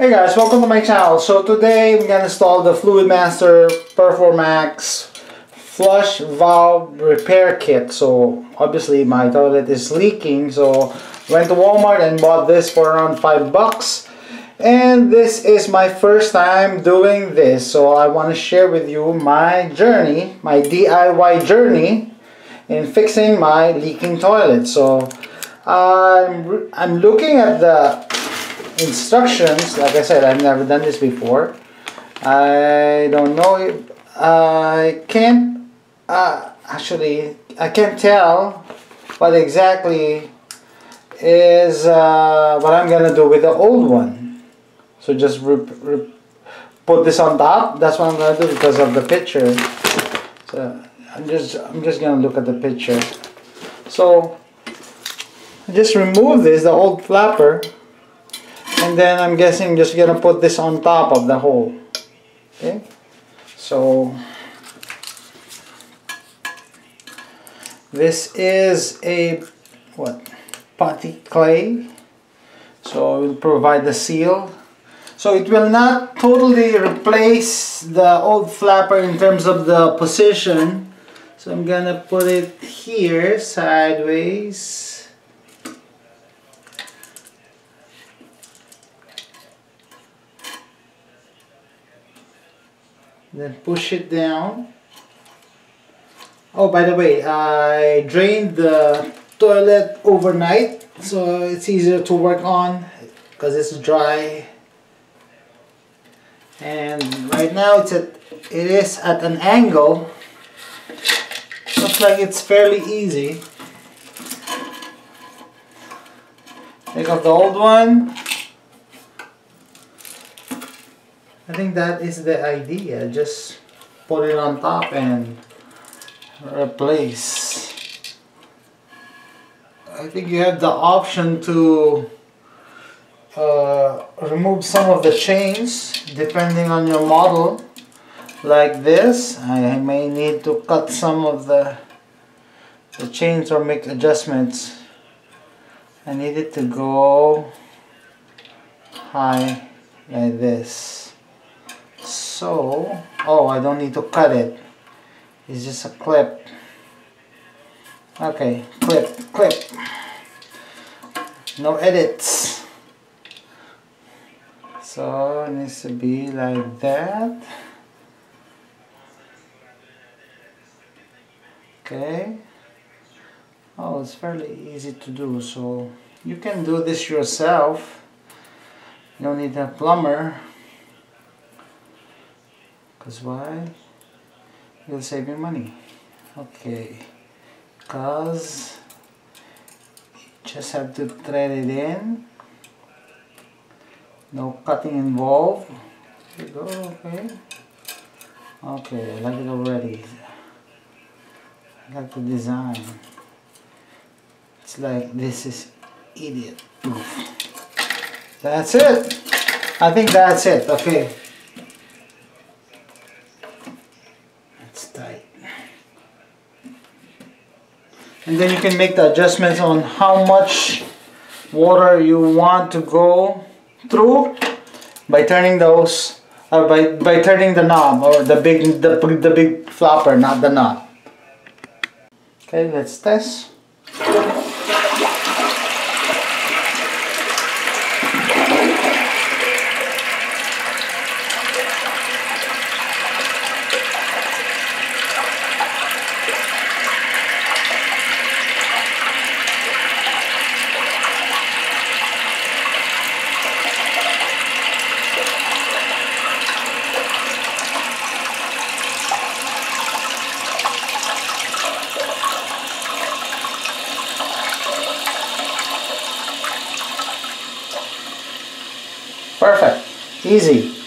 Hey guys, welcome to my channel. So today I'm gonna install the Fluidmaster Performax flush valve repair kit. So obviously my toilet is leaking, so went to Walmart and bought this for around five bucks. And this is my first time doing this, so I want to share with you my journey, my DIY journey in fixing my leaking toilet. So I'm I'm looking at the instructions. Like I said, I've never done this before. I don't know if I can't uh, actually I can't tell what exactly is uh, what I'm gonna do with the old one. So just put this on top. That's what I'm gonna do because of the picture. So I'm just I'm just gonna look at the picture. So just remove this, the old flapper, and then I'm guessing just gonna put this on top of the hole. Okay. So this is a what putty clay. So it will provide the seal so it will not totally replace the old flapper in terms of the position. So I'm gonna put it here sideways. Then push it down. Oh, by the way, I drained the toilet overnight so it's easier to work on because it's dry. And right now it's at it is at an angle. Looks like it's fairly easy. Take off the old one I think that is the idea just put it on top and replace. I think you have the option to uh, remove some of the chains depending on your model. Like this I may need to cut some of the the chains or make adjustments. I need it to go high like this so oh I don't need to cut it. It's just a clip. Okay clip clip. No edits. So it needs to be like that. Okay. Oh it's fairly easy to do so you can do this yourself. You don't need a plumber because why? You'll save your money. Okay. Because just have to thread it in. No cutting involved. There you go okay. Okay I like it already. I like the design. It's like this is idiot that's it. I think that's it. Okay that's tight and then you can make the adjustments on how much water you want to go through by turning those or by, by turning the knob or the big the, the big flapper not the knob. Okay let's test Perfect. Easy.